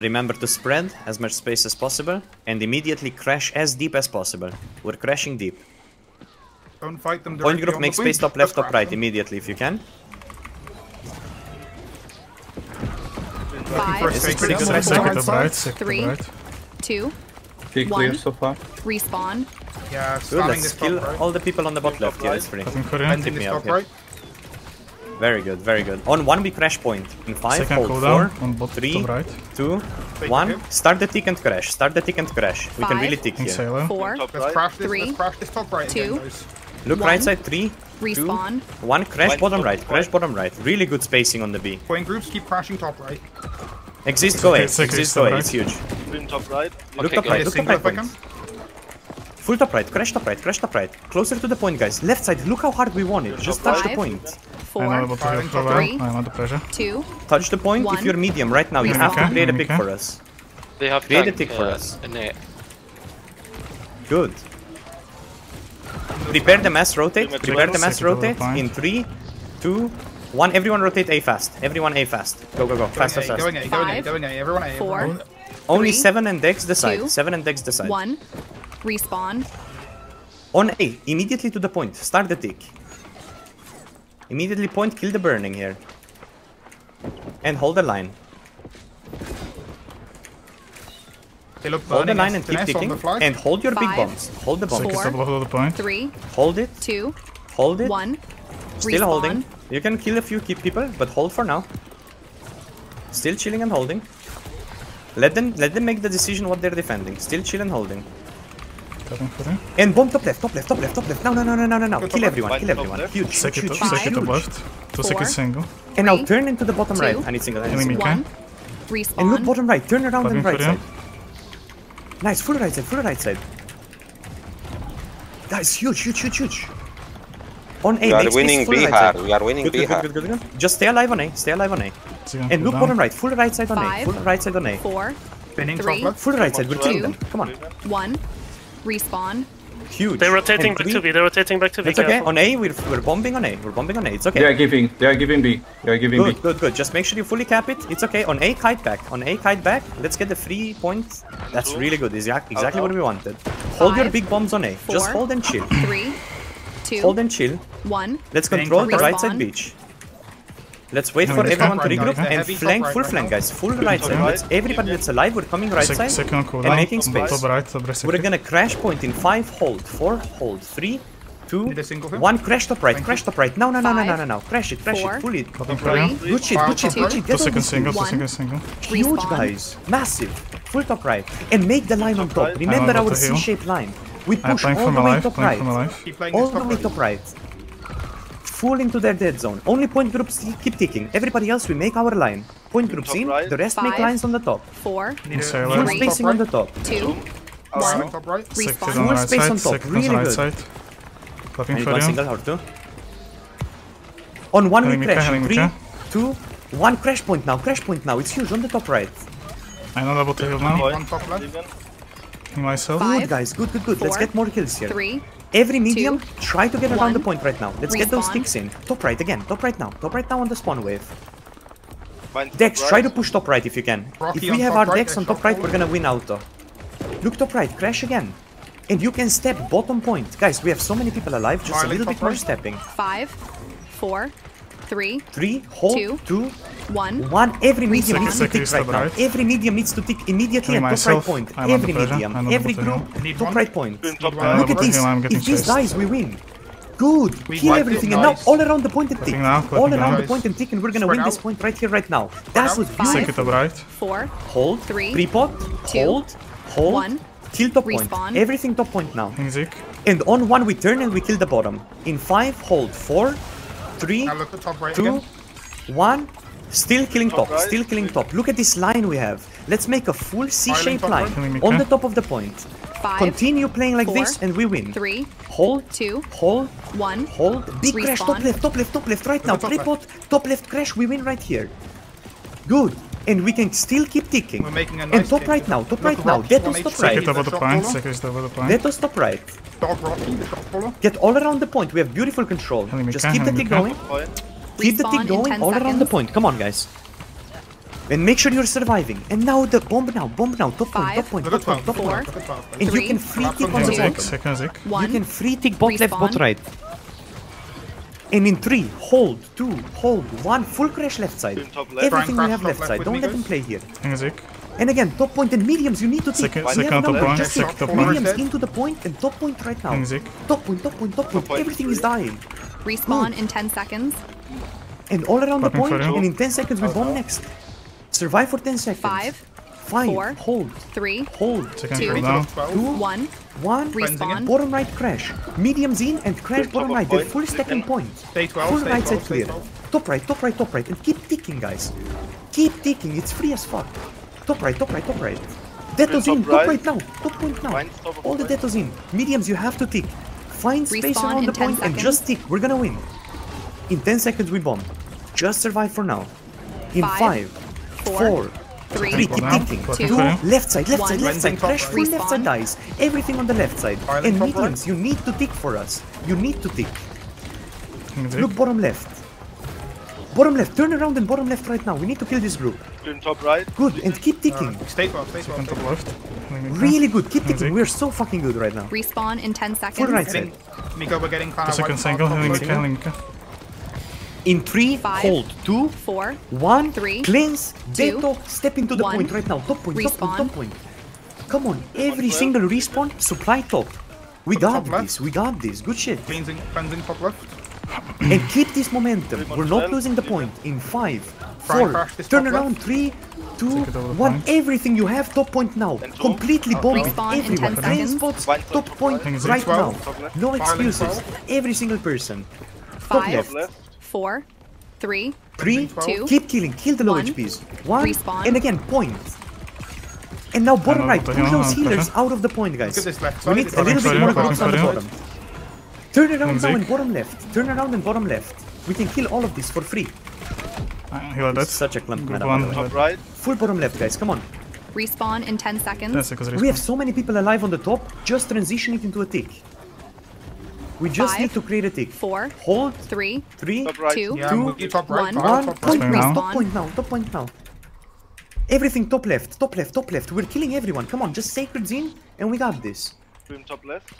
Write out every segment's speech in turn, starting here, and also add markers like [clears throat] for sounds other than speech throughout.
Remember to spread as much space as possible and immediately crash as deep as possible. We're crashing deep. Don't fight them Point group, on make the space point, top left, just top right them. immediately if you can. Five, First take Six, it six, down, six, on the Second top side. right, second Three. top right. two, Key clear One. so far. respawn, Yeah, Good, let's this kill right. all the people on the bot left. Yeah, it's free. Cutting for him. Me out top right. Very good, very good. On one, we crash point. In five, Second hold cooldown four, on bot three, top right. two, Take one. it. Start the tick and crash. Start the tick and crash. We can really tick In here. Sailor. four, Let's crash this. Three. Let's crash this top right Two. again. Look One. right side, three, Respawn. two, one. Crash One, bottom right. Crash bottom right. Really good spacing on the B. Point groups keep crashing top right. Exist, go A. okay, Exist, top go A. It's huge. Green top right. Look Okay, top right. Look top right. if I can. point. Full top right. Crash top right. Crash top right. Closer to the point, guys. Left side. Look how hard we won it. Just touch the point. I'm four, able to heal Firing for a top while. three. I'm under pressure. two, Touch the point if you're medium right now. You have to Okay, create a pick okay. for us. They have Create a tank, tick for uh, us. in Good. Prepare the mass rotate. Prepare the mass rotate. In three, two, one. Everyone rotate A fast. Everyone A fast. Go, go, go. Fast, fast, fast. going A, going A, Five. going A. Everyone A. Four. Only three, seven and Dex decide. two, Seven and Dex decide. one, respawn, On A, immediately to the point. Start the tick. Immediately point, kill the burning here. And hold the line. A. They look Hold the line and keep ticking. And hold your big Five. bombs. Hold the bombs. Four. double hold the point. three, Hold it. two, Hold it. one, Still respawn, holding. You can kill a few key people, but hold for now. Still chilling and holding. Let them let them make the decision what they're defending. Still chill and holding. Cutting for him. And bomb top left, top left, top left, top left. No, no, no, no, no, no, no. Kill everyone, left. kill everyone. Huge, huge, Second huge, top, huge, second top huge. left. Two seconds single. And now Three, turn into the bottom right. I need single. I need Enemy single. can. one, And look bottom right. Turn around and right side. Nice, full right side, full right side. Guys, huge, huge, huge, huge. On A, We are winning full right Bihar. We are winning Good, good, Bihar. good, good, good, good. Just stay alive on A. Stay alive on A. And look bottom right. Full right side on A. Five. Full right side on A. four, Spinning Three. top left. Full right side. We're killing them. Come on. one, respawn, Huge. They're rotating And back to B. They're rotating back to B. It's okay. careful. On A, we're, we're bombing on A. We're bombing on A. It's okay. They are giving. They are giving B. They are giving B. Good, good, good. Just make sure you fully cap it. It's okay. On A, kite back. On A, kite back. Let's get the free points. That's really good. Exact, exactly what we wanted. Hold your big bombs on A. Just hold and chill. three, two, Hold and chill. one, Let's control the right right. side beach. Let's wait No, for everyone to regroup and flank, right full right flank, guys. Full right side. right. Let's, everybody that's alive, we're coming right Sec- side. And cooldown. making space. Top right, top right. We're gonna crash point in five, hold, four, hold, three, two, Need a single hit? one. Crash top right, crash top right. No, no, no, no, no, no, no. Crash it, crash four, it, fully. Cutting for three, him. Good shit, good shit, good shit. Two Get all single, two One. seconds single. Huge guys, massive, full top right, and make the line on top. Remember our. C-shaped line. We push all the way life, top playing for my right, life. Keep playing all the way right. top right. Full into their dead zone. Only point groups keep ticking. Everybody else, we make our line. Point groups in. right. The rest make lines on the top. four, Need a Sailor. Full Full top spacing right. on the top. two, Firing one, top right. Respawn, on More right space side, on top, really on good. side. Cutting I need for one single hard too. On one we crash. can, enemy Three, two, one. Crash point now. Crash point now. It's huge on the top right. I know not able to heal now. One top left. Even. Heal myself. Five. Good guys. Good, good, good. Let's get more kills here. three, Every medium, two, try to get around the point right now. Let's get those Respawn. sticks in. Top right again. Top right now. Top right now on the spawn wave. Mine top Dex, right. try to push top right if you can. Rocky if we have our right, Dex on top right, we're gonna win auto. Look top right. Crash again. And you can step bottom point. Guys, we have so many people alive. Just a little bit more right. stepping. five, four, three, Three, hold, Two. two, one, One, every medium needs to second tick right now. right. Every medium needs to tick immediately Killing at top right point. I'm Every medium, every group, heal. Need top right point. Green top Need one. right. Look at this. heal, I'm getting If this dies, we win. Good. We Kill everything. And now all around the point and tick. Now, All around now. the point and tick, and we're gonna Spread win this point right here, right now. That's out. what Five. Second top right. four, Hold. Three, Pre-pot. two, Hold. Hold. one. Kill top point. Everything top point now. In And on one we turn and we kill the bottom. In five, hold. Four, three, Now look at top right two, again. one. Still killing top, right. still killing top. Look at this line we have. Let's make a full C-shaped line right. Killing me, on the top of the point. five, Continue playing like four, this and we win. three, Hold, two, hold, one, hold. Big crash, top left, top left, top left, right now. at top Tripod, top left crash, we win right here. Good. And we can still keep ticking. We're making a nice and top kick. right now, top right now. Rocky, Detos 1 top right. Second top of the point. Second top of the point. Detos top right. Dog Rocky, the. Get all around the point. We have beautiful control. Just keep the tick going. Point. Keep the Respawn tick in going 10 all around the point. Come on, guys. And make sure you're surviving. And now the bomb now, bomb now, top point, Five, top point, top at point, 12. top point. at 12. Look at 12. And you can free kick on the Zik, bottom. second Zik. One. You can free tick bot left, bot right. And in three, hold, two, hold, one, full crash left side. Left. Everything Try you have crash left side. left Don't let me, them guys. play here. And again, top point and mediums, you need to take. Second- second top no point, just second top point. Mediums into the point and top point right now. Top point, top point, top point. point Everything is is dying. Respawn in 10 seconds. And all around the Popping point, and in 10 seconds we bomb next. Survive for 10 seconds. Five, Fine. four, Hold. three, Hold. Second Two. cooldown. 12. Two. one. One. Respawn. Bottom right crash. Mediums in and crash Top bottom right. They're point. full stacking point. Stay 12. Full Stay right 12. side clear. 12. Top right, top right, top right. And keep ticking, guys. Keep ticking. It's free as fuck. Top right, top right, top right. Detos top in. Top right. right now. Top point now. Mine's top of All the point. detos in. Mediums, you have to tick. Find space Respawn around in the 10 point and just tick. We're gonna win. In 10 seconds, we bomb. Just survive for now. In Five, five, four, four, three, three, keep Cooldown. ticking. Popping Two. for you. Left side, left One. side, left side. Cleansing Crash right. full left side dies. Everything on the left side. Violent and mediums, you need to tick for us. You need to tick. Look bottom left. Bottom left. Turn around and bottom left right now. We need to kill this group. Doing top right. Good. And keep ticking. Uh, stay 12. Stay 12. Top left. Really good. Keep ticking. We're so fucking good right now. Respawn in 10 Full seconds. right Getting, side. Nico, we're getting kind of Second single. Mika, Mika. In three, Five. hold. Two, Four, one, Three, cleanse, two, Deto, step into the one. point right now. Top point, top point, top point. Come on, every single respawn, supply top. We Top got left. this, we got this. Good shit. Cleansing, cleansing top left. [clears throat] and keep this momentum. We're not losing the point. In five, four, turn around. left. Three, two, Take it over the one. point. Everything you have, top point now. Two. Completely bomb it. Everyone. 10 Clean spots, top top point right. right now. Twelve. Top left. No excuses. Every single person. Top Five. left. Top left. four, three, Three, Twelve. two, Keep killing. Kill the low One. HPs. One. Respawn. And again, point. And now bottom right. bottom, Push those healers bottom. out of the point, guys. Look at this left We need a little bit for more you, groups on the bottom. Turn around now Zik. and bottom left. Turn around and bottom left. We can kill all of this for free. Uh, Heal that. Such a clump Good meta, one. by the way. Top right. Full bottom left, guys. Come on. respawn in 10 seconds. We have so many people alive on the top. Just transition it into a tick. We just Five, need to create a tick. Four, Hold. three, Three. Top right. two, Yeah, Two, move you top right. one. Violent One. top Point right. Respawn now. now. Top point now. Top point now. Everything top left. Top left. Top left. We're killing everyone. Come on. Just sacred in, and we got this. Doing top left.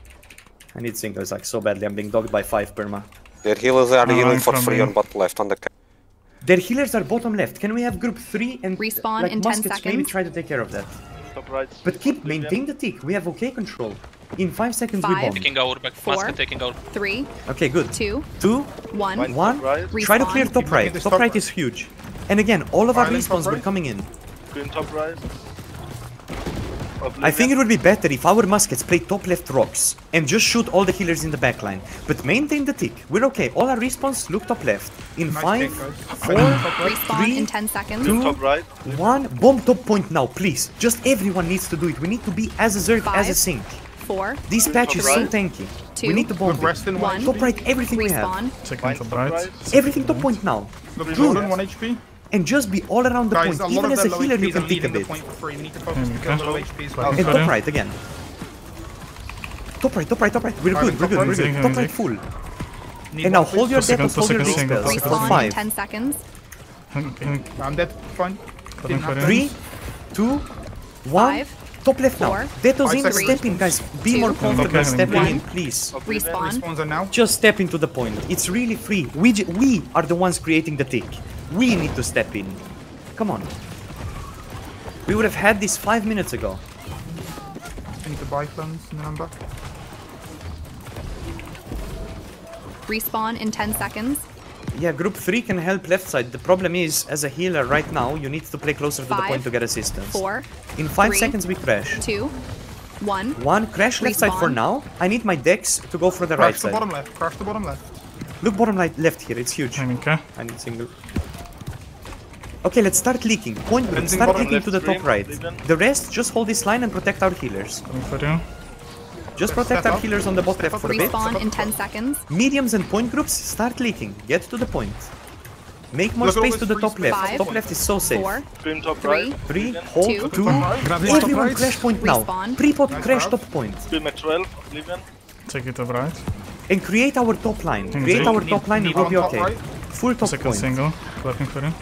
I need singles like so badly. I'm being dogged by five perma. Their healers are Oh, healing for free here. on bot left on the ca- Their healers are bottom left. Can we have group three and Respawn like in 10 muskets maybe try to take care of that? Top right. But keep Oblivion. maintain the tick. We have okay control. In five seconds we Five. bomb. Taking our back. Four. Maska taking our. three, Okay, good. two, Two, one. One. one. Top right. Try to clear top Keep right. making this Top top right right. is huge. And again, all of our Violent top respawns were coming in. Doing top right. I think it would be better if our muskets play top left rocks and just shoot all the healers in the backline. But maintain the tick. We're okay. All our respawns look top left. In Nice five, pick, four, Respawn Three, in 10 seconds. two, Top right. one. Bomb top point now, please. Just everyone needs to do it. We need to be as a Zerg, as a Five. sync. Four, This patch is so tanky. Two. we need to bomb rest in One. one. Top right, everything we have. respawn. Second Mine's top top right. right. Everything top point now. Look, Good. 1 HP. And just be all around the Guys, point. Even as a healer, you can pick a the bit. point for free. Need to hmm, focus Okay. the low HPs. Well, And Got top right again. Top right, top right, top right. We're good, we're good, we're good. Easy, Top easy. right full. And now hold your death, seconds, hold your seconds, single, For Respawn in five, 10 seconds. Healing- healing- I'm dead. Fine. Cutting Didn't for have you. three, two, one. Five, Top left now. four, Detos in, Five step in, guys. Be two, more comfortable Okay, stepping in, please. Oblivion. Respawn. Are now. Just step into the point. It's really free. We, j- we are the ones creating the tick. We need to step in. Come on. We would have had this five minutes ago. I need to buy clones, remember? Respawn in 10 seconds. Yeah, group 3 can help left side. The problem is, as a healer right now, you need to play closer to the point to get assistance. Four, In 5 three, seconds we crash. two, one. One, crash left side for now. I need my dex to go for the right Crash the side. bottom left. Crash the bottom left. Look bottom right left here, it's huge. Healing Mika. I need single. Okay, let's start leaking. Point group, start leaking to the top right. The rest, just hold this line and protect our healers. Coming for you. Just protect our healers on the bot left for a bit. Respawn in 10 seconds. Mediums and point groups, start leaking. Get to the point. Make more Look space to the top left. Five, Top left is so safe. Four, Scream top Three. right. Three, Oblivion. hold, Two. two. Grab this top Everyone crash point now. Respawn. Pre-pot crash top point. Scream at 12. Oblivion. Take it top right. And create our top line. Can Create our top line, need it will on be top okay. right? Full top Second point. single. Clapping for you.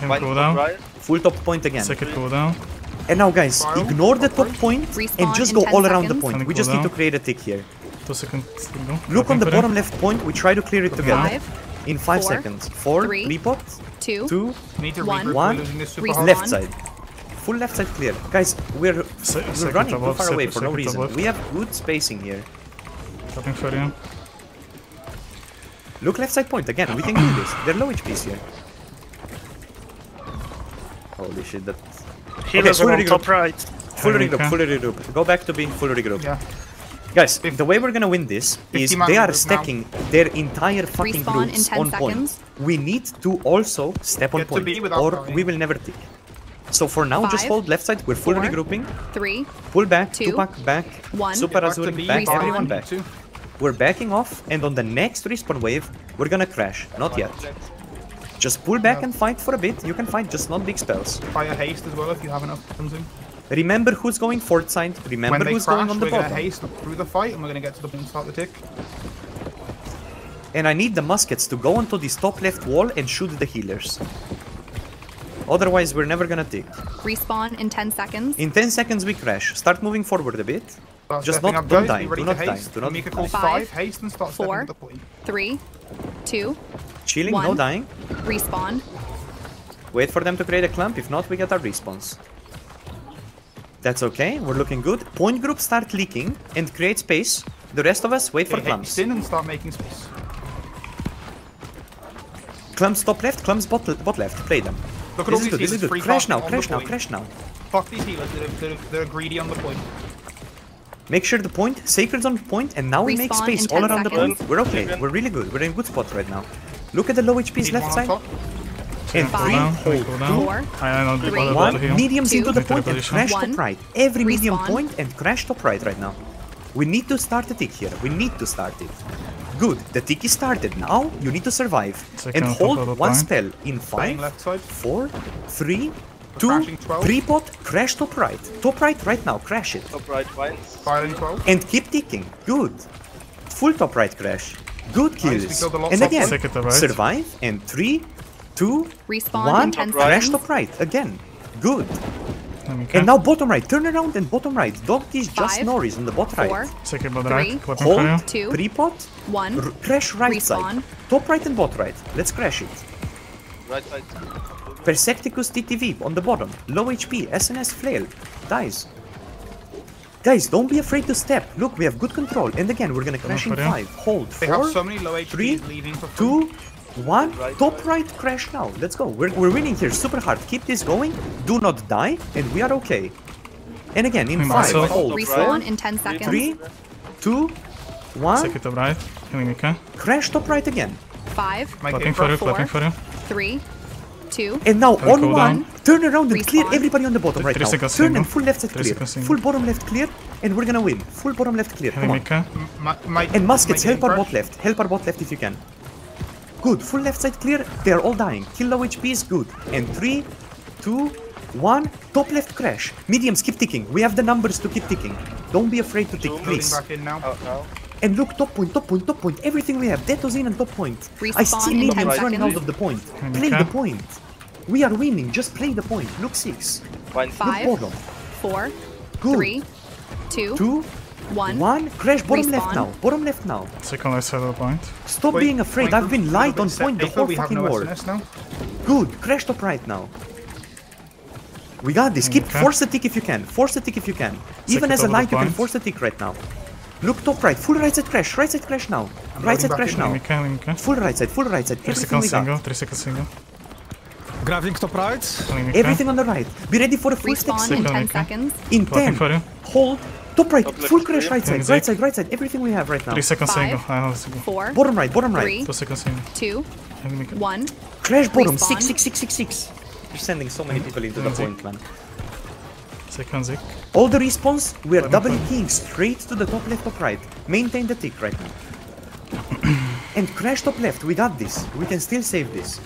Healing Bind top cooldown. right. Full top point again. Second cooldown. And now guys, File. ignore the top point and Respawn just go 10 all around the point. We just need to create a tick here. Two seconds single. Look on the bottom left point, we try to clear it together. Five, In 5 four, seconds. 4, three, repot, two, 2, Need to One. One. We're losing this super Respawn. hard. left side. Full left side clear. Guys, we're, Se- we're second running too far away for no reason. above. We have good spacing here. Tapping for you. Look left side point again. We can do this. They're low HPs here. Holy shit, that Healers full are on top right. full regroup, full regroup. Go back to being full regroup. Yeah. Guys, Fif- the way we're gonna win this is they are group now. stacking their entire fucking Respawn groups 10 on point. We need to also step on point, or going. we will never tick. So for now, just hold left side. We're full four, regrouping. three, Pull back, two, two pack back, one. super Get back to back, respawn. everyone back. to. We're backing off, and on the next respawn wave, we're gonna crash. Not yet. Just pull back and fight for a bit. You can fight, just not big spells. Fire haste as well if you have enough comes in. Remember who's going fort side. When Remember they who's crash, going on the we're gonna bottom. haste through the fight and we're gonna get to the point point start the tick. And I need the muskets to go onto this top left wall and shoot the healers. Otherwise, we're never gonna tick. respawn in 10 seconds. In 10 seconds, we crash. Start moving forward a bit. Start Just not- up, don't die, Do not die, haste. do not Mika die. calls Five, five, haste and start stepping four, at the point. Three, two, Chilling, no dying. respawn. Wait for them to create a clump. If not, we get our respawns. That's okay. We're looking good. Point group start leaking and create space. The rest of us wait for Okay, clumps. haste in and start making space. Clumps top left, clumps bot, bot left. Play them. Look at This all is these good. This is good. free Crash now. Crash now. Crash now. Fuck these healers, they're, they're, they're greedy on the point. Make sure the point, sacred's on point, and now we make space all 10 around the point. We're okay. We're really good. We're in good spot right now. Look at the low HPs Need left side. top. And Five, three, Cooldown. hold, Four, I I know the three, One, bottle mediums Two. into the Into point and crash One. top right. Every medium point and crash top right right now. We need to start the tick here. We need to start it. Good. The tick is started. Now you need to survive. Second and hold one spell in Playing five, left side. four, three, two, crashing 12. three pot, crash top right. Top right right now. Crash it. Top right binds. Fire 12. And keep ticking. Good. Full top right crash. Good we kills. killed a lot and again, Second top right. survive. And three, two, Respawn one, crash top right again. Good. Okay. And now bottom right. Turn around and bottom right. Dog is just Norris on the bottom right. Second bottom right. Hold, two, pre-pot, one, crash right respawn. side. Top right and bottom right. Let's crash it. Right side. Persecticus TTV on the bottom. Low HP. SNS flail. Dies. Guys, don't be afraid to step. Look, we have good control. And again, we're gonna crash in 5. Hold, 4, so 3, 2, one. Right, Top right. right crash now. Let's go. We're, we're winning here super hard. Keep this going. Do not die. And we are okay. And again, in five. myself. Hold. Respawn Four, in 10 seconds. three, two, one. Second top right. Healing Mika. Crash top right again. Five, My Clapping game for you. four. Clapping for you. three, two, And now Can on one, down? turn around and clear everybody on the bottom right now. Turn single. and full left side clear. Full bottom left clear, and we're gonna win. Full bottom left clear. Come on. My, my, And muskets, my help our bot left. Help our bot left if you can. Good. Full left side clear. They're all dying. Kill low HP is good. And three, two, one. Top left crash. Mediums keep ticking. We have the numbers to keep ticking. Don't be afraid to tick, please. back in now. Oh, out now. And look, top point, top point, top point. Everything we have. Detozine and top point. I Respawn see in mediums 10 running out of the point. Okay. Play the point. We are winning. Just play the point. Look six. Binds. Five. Look bottom. four, Good. three, two, Two, one. one. Crash bottom left now. Bottom left now. Second left side of the point. Stop Wait, being afraid. I've been light on point the whole We have fucking no war. SNS now. Good. Crash top right now. We got this. Keep Okay. force the tick if you can. Force the tick if you can. Even as a light, you can force the tick right now. Look top right. Full right side crash. Right side crash now. right side crash now. Healing Mika. Healing Mika. Full right side. Full right side. Three Everything we seconds single. got. Three seconds single. Grabbing top right. Everything on the right. Be ready for a full stick. Respawn in 10 seconds. In 10. for you. Hold. Top right. Top Full crash right side. Right side. Right side. Everything we have right now. Three seconds Five. single. I have single. Four, Bottom right. Bottom right. three, Two seconds single. two, one. Crash bottom. Respawn. Six, six, six, six, six. You're sending so many people into the point, eh? man. Second Zik. Eh? All the respawns, we are Bottom double keying straight to the top left, top right. Maintain the tick right now. [clears throat] and crash top left. We got this. We can still save this.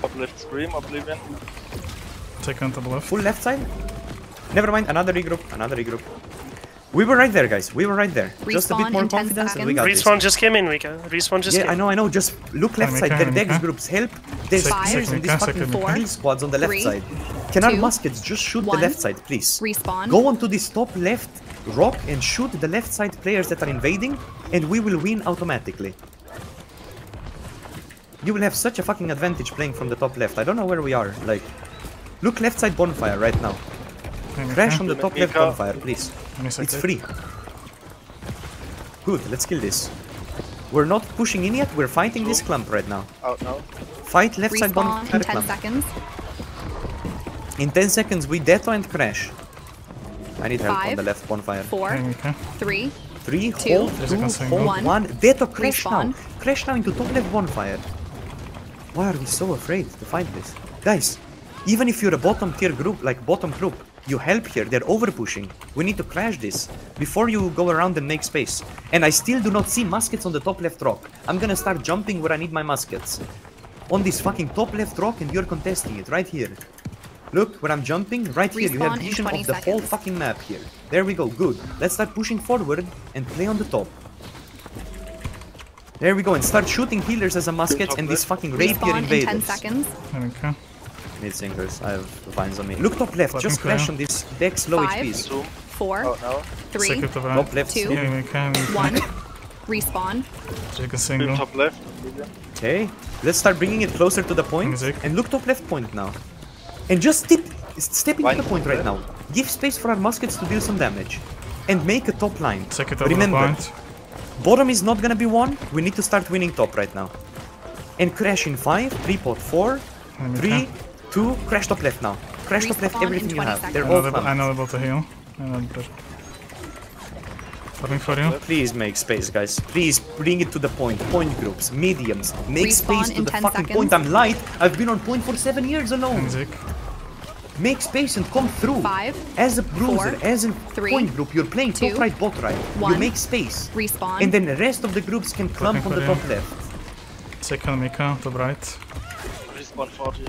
Top left scream. Oblivion. Second top left. Full left side. Never mind. Another regroup. Another regroup. We were right there, guys. We were right there. Just a bit more confidence and we seconds. got Respawn just came in, Rika. Respawn just this. came Yeah, I know, I know. Just look left Enemy side. car, Their enemy dex groups help. There's Sec- spears and these fucking second car. kill squads on the left Three, side. Can our muskets just shoot one. the left side, please? Respawn. Go onto this top left rock and shoot the left side players that are invading, and we will win automatically. You will have such a fucking advantage playing from the top left. I don't know where we are. Like, look left side bonfire right now. Enemy Crash on the top left Mika. bonfire, please. It's free. Good, let's kill this. We're not pushing in yet, we're fighting this clump right now. Oh, Out now. Fight left side Respawn bonfire in 10 clump. seconds. In 10 seconds, we deto and crash. I need help on the left bonfire. Four, Enemy car. three, Three, two, hold, There's two, hold, one. one. Deto, crash Respawn. now. Crash now into top left bonfire. Why are we so afraid to fight this? Guys, even if you're a bottom tier group, like bottom group, you help here, they're over pushing. We need to crash this before you go around and make space. And I still do not see muskets on the top left rock. I'm gonna start jumping where I need my muskets. On this fucking top left rock and you're contesting it right here. Look, where I'm jumping, right here, you have vision of the whole fucking map here. There we go, good. Let's start pushing forward and play on the top. There we go, and start shooting healers as a musket and these fucking rapier respawn in 10 seconds. Enemy car. Mid sinkers, I have vines on me. Look top left, just Fucking crash clear. on this dex low Five. HPs. Zoom. Four, oh, Out now. three, Sector to right. Top left, Two. still. Enemy car. Enemy car. one. Respawn. Take a Zoom single. top left. Okay, let's start bringing it closer to the point. Music. And look top left point now. And just step, step into Line. the point right now. Give space for our muskets to deal some damage. And make a top line. Sector to the Remember, point. bottom is not gonna be won. We need to start winning top right now. And crash in 5, 3 pot 4, 3, car. 2, crash top left now. Crash top left everything you 20 have. They're seconds. all Another, fun. another to heal. Another. Coming for you. Please make space, guys. Please bring it to the point. Point groups, mediums. Make Respawn space to the fucking seconds. point. I'm light. I've been on point for seven years alone. Enzik. Make space and come through. Five, As a bruiser, four, as a three, point group, you're playing two, top right, bot right. You make space. Respawn. And then the rest of the groups can clump on the for top left. Second enemy car to right. Respawn 40.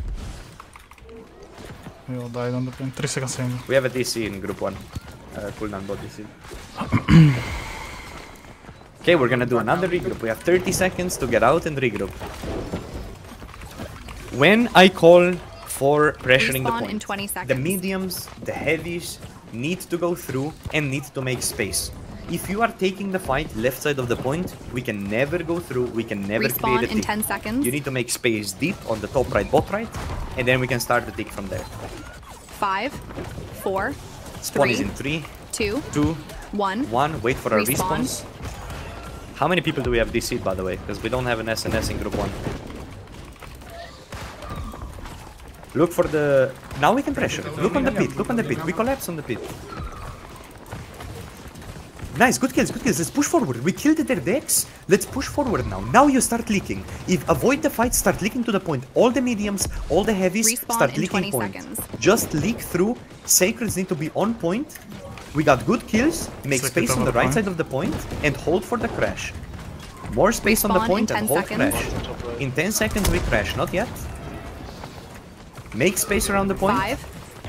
We all died on the point. 3 seconds single. We have a DC in group one. Uh, cooldown bot DC. okay, we're gonna do another regroup. We have 30 seconds to get out and regroup. When I call for pressuring the point, in 20 the mediums, the heavies need to go through and need to make space. If you are taking the fight left side of the point, we can never go through, we can never Respawn create a in tick. 10 seconds. You need to make space deep on the top right, bot right, and then we can start the tick from there. Five, four, Spawn is Three. in three, two, two, one. one. Wait for our Respawn. response. How many people do we have DC'd, by the way? Because we don't have an SNS in group one. Look for the... Now we can pressure. Look on the pit. Look on the pit. We collapse on the pit. Nice, good kills, good kills. Let's push forward. We killed their dex. Let's push forward now. Now you start leaking. If avoid the fight, start leaking to the point. All the mediums, all the heavies, Respawn start leaking 20 point. seconds. Just leak through. Sacreds need to be on point. We got good kills. Make Sacred space on on the the right point. side of the point and hold for the crash. More space on the Respawn point and hold seconds. crash. In 10 seconds we crash, not yet. Make space around the point. Five,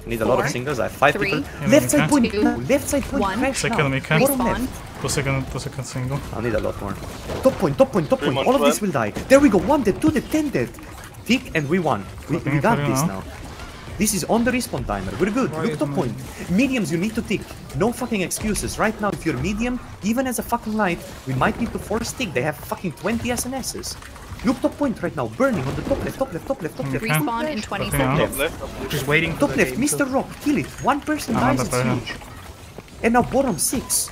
Need a lot of four, singles. I have five three, people. Yeah, Left side okay. point. two, now. Left side point. one. Crash Second now. Mika. Bottom Respawn. left. 2 second, 2 second single. I'll need a lot more. Top point, top point, top Three point. more All of this will die. There we go. One dead, two dead, ten dead. Tick and we won. We, we Fucking got this now. This is on the respawn timer. We're good. Why Look top mine- point. Mediums, you need to tick. No fucking excuses. Right now, if you're medium, even as a fucking light, we might need to force tick. They have fucking 20 SNSs. Look top point right now. Burning on the top left, top left, top left, top left. Okay. Respawn in 20 Okay, seconds. Top left. Just waiting Top left, game to- Mr. Rock, kill it. One person dies, it's huge. And now bottom six.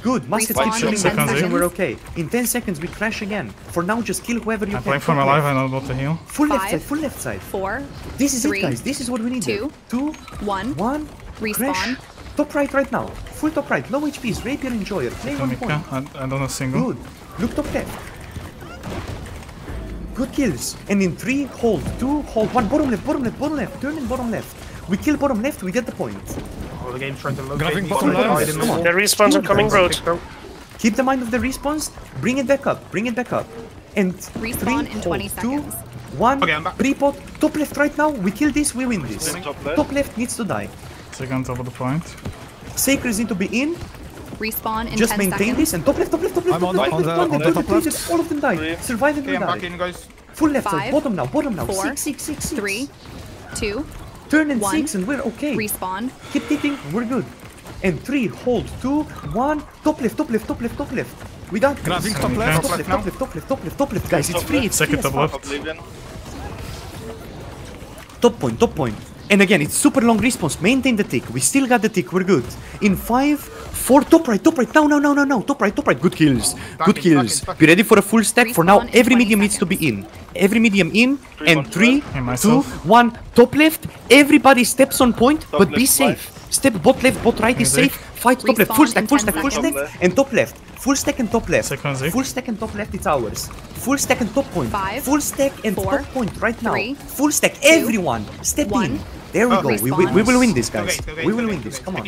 Good, muskets keep shooting in the 10 position, we're okay. In 10 seconds we crash again. For now, just kill whoever you I'm can. playing for my left. life. I know what to heal. Full left side, full left side. Four, This is three, it, guys. This is what we need. two, two, one. one. Respawn. Crash. Top right right now. Full top right. Low HPs. Rapier Enjoyer. Play Second one point. I, I don't know single. Good. Look top left. Good kills. And in three, hold. Two, hold. One. Bottom left, bottom left, bottom left. Turn in bottom left. We kill bottom left, we get the point. Oh, the game's trying to locate Grabbing bottom Sorry, left. Come on. The respawns are coming road. Keep the mind of the respawns. Bring it back up. Bring it back up. And Respawn three, in hold. 20 Two, seconds. one. Okay, Pre-pot. Top left right now. We kill this, we win this. Top left. Top left needs to die. Take on top of the point. Sacreds need to be in. Respawn in Just 10 maintain seconds. this and top left, top left, top left. I'm top on left, on the- one, on one, the top left. All of them die. Three. Survive and Okay, I'm back die. in, guys. Full left side. Bottom now. Bottom now. four, Six, six, six, six. Three, two, Turn and one. six, and we're okay. respawn. Keep ticking. We're good. And three. Hold. Two. One. Top left. Top left. Top left. Top left. We got this. Grabbing top left. Top left. Top left. Top left. Top left. Top left. Guys, it's free. It's Second free as top left. Top point, top point. And again, it's super long response. Maintain the tick. We still got the tick. We're good. In five, four, top right, top right. No, no, no, no, no. Top right, top right. Good kills. Good in, kills. back in, back Be ready for a full stack. For now, every 20 medium needs to be in. Every medium in. Three, And one, three, And two, one. Top left. Everybody steps on point, Top but be left, safe. Step bot left, bot right is safe. Fight top left. Full stack, full stack, full stack. And top left. Full stack and top left. Full stack and top left, it's ours. Full stack and top point. Five, Full stack and four, top point right now. three, Full stack, everyone. Step one. in. There we Oh, go. We, we, we will win this, guys. gates, go We will gates, win this. Come on.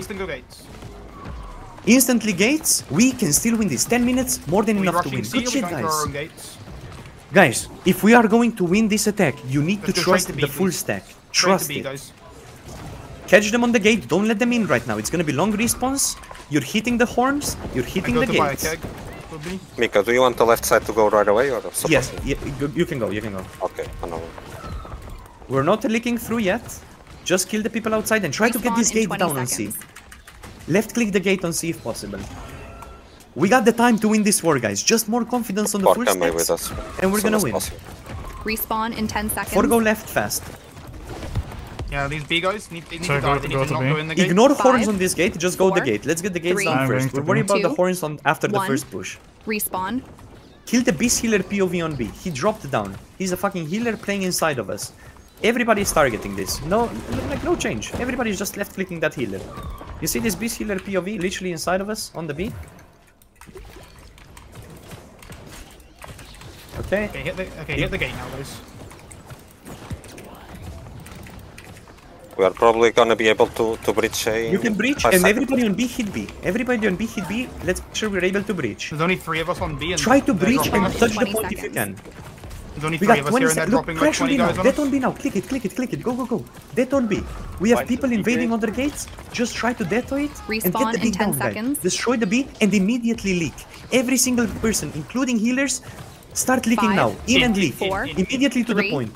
Eastern go gates. Instantly gates. We can still win this. 10 minutes, more than we enough to win. Good shit, going for our guys. Guys, if we are going to win this attack, you need to Let's go trust straight to the full please. stack. Trust B, it. guys. Catch them on the gate. Don't let them in right now. It's gonna be long response. You're hitting the horns. You're hitting the to gates. keg. Would be. Mika, do you want the left side to go right away or supposed Yes, to? yeah, you- you can go. You can go. Okay, I know. We're not leaking through yet. Just kill the people outside and try to get this gate 20 down on C. seconds. Left click the gate on C if possible. We got the time to win this war, guys. Just more confidence on the Or full come with us. and we're soon gonna win. possible. Respawn in 10 seconds. Four go left fast. Yeah, these B guys need, they need So to go die. to- They go need to to not B. go in the gate. Ignore horns on this gate. Just go the gate. Let's get the gates three, down first. We'll to worry B. about the horns on after the first push. Respawn. Kill the beast healer POV on B. He dropped down. He's a fucking healer playing inside of us. Everybody's targeting this. No, like no change. Everybody's just left clicking that healer. You see this beast healer POV literally inside of us on the B? Okay. Okay, hit the, okay, hit the gate now, guys. We are probably gonna be able to, to breach A. You can breach five and seconds. everybody on B hit B. Everybody on B hit B. Let's make sure we're able to breach. There's only three of us on B and Try to breach and touch the 20 point if you can. Seconds. There's only We three got of us 20 here and they're seconds. Look, dropping like on 20 B now. guys on Dead on B now. Click it, click it, click it. Go, go, go. Dead on B. We have Find people invading on other gates. Just try to detonate and get Respawn the in B 10 down, guys. seconds. Destroy the B and immediately leak. Every single person, including healers, start leaking Five, now. In and leak. four, Immediately to the point.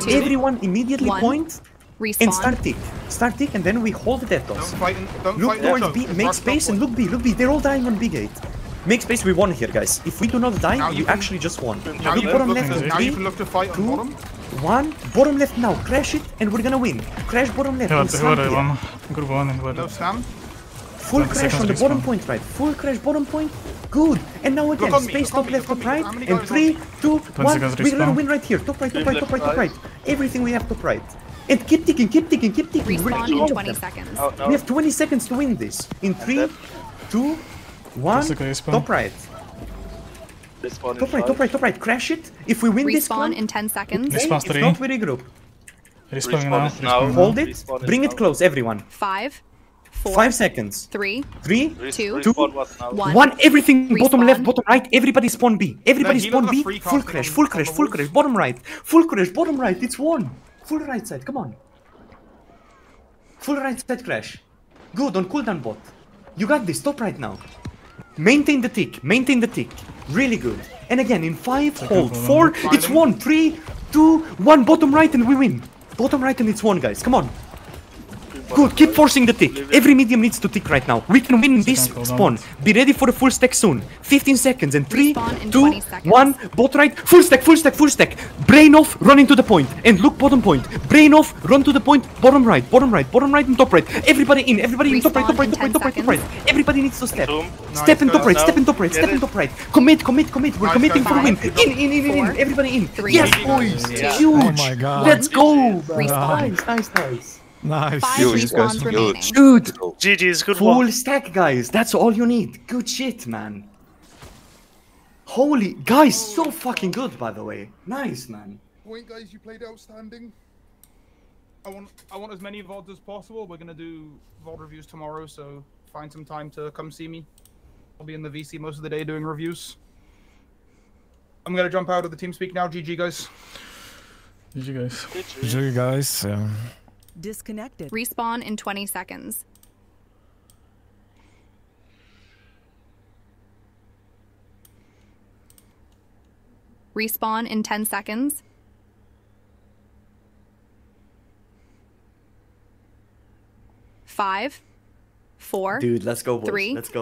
two, Everyone immediately one. point Respawn. and start tick. Start tick and then we hold Don't fight and don't Look fight towards. B, make space and look B, look B. They're all dying on B gate. Make space, we won here, guys. If we do not die, Now you, you can- actually just won. Now you, bottom look, left on now you can look to fight on bottom. One, bottom left now. Crash it, and we're gonna win. Crash bottom left. Hyvä, and slam hyvä here. Ivan. Grubo on, hyvä. No slam. Full crash on the seconds bottom point right. Full crash bottom point. Good. And now again, on me, space top me, left, look top right. And three, two, one. We're gonna win right here. Top right, top right, top right, top right. Everything we have top right. And keep ticking, keep ticking, keep ticking. We're Respawn in 20 seconds. Oh, Out now. We have 20 seconds to win this. In three, two, one. Just a. Top right. Top right, five. top right, top right. Crash it. If we win this Respawn one, in 10 seconds. okay. Respawn If not, we regroup. Respawning Respawn now. is now. Hold it. Respawn Bring it now. close, everyone. Five. Four, Five seconds. three, Three, Res- Two. Respawn was now. one. One, everything bottom left, bottom right, everybody spawn B. Everybody healer spawn B. Full crash, full crash, full crash, bottom right. Full crash, bottom right, it's one. Full right side, come on. Full right side crash. Good, on cooldown bot. You got this, Stop right now. Maintain the tick, maintain the tick. Really good. And again, in five, hold. cooldown Four, bot. it's Filing. one. Three, two, one, bottom right, and we win. Bottom right, and it's one, guys. Come on. Good, keep forcing the tick. Every medium needs to tick right now. We can win this spawn. Be ready for a full stack soon. 15 seconds and 3, Respawn 2, 1, bot right, full stack, full stack, full stack. Brain off, run into the point. And look bottom point. Brain off, run to the point, bottom right, bottom right, bottom right and top right. Everybody in, everybody in, top right, top right, top right, top right, top right. Everybody needs to step. Boom. Uh, step in top right, step in top right, step in it. top right. Commit, commit, commit. We're committing for a win. In, in, in, in, in. Everybody in. three, Yes, boys. yeah. Huge. Oh my god. Let's go. Respawn. Nice, nice, nice. Nice. Five Huge, respawns guys, remaining. huge. Good. GG's, good Full one. stack, guys. That's all you need. Good shit, man. Holy, guys, so fucking good, by the way. Nice, man. Point, guys, you played outstanding. I want I want as many VODs as possible. We're gonna do VOD reviews tomorrow, so find some time to come see me. I'll be in the VC most of the day doing reviews. I'm gonna jump out of the team speak now. GG guys. GG guys. GG. GG guys. Yeah. Disconnected. Respawn in 20 seconds. Respawn in 10 seconds. Five, four, Dude, let's go, boys. Three. Let's go.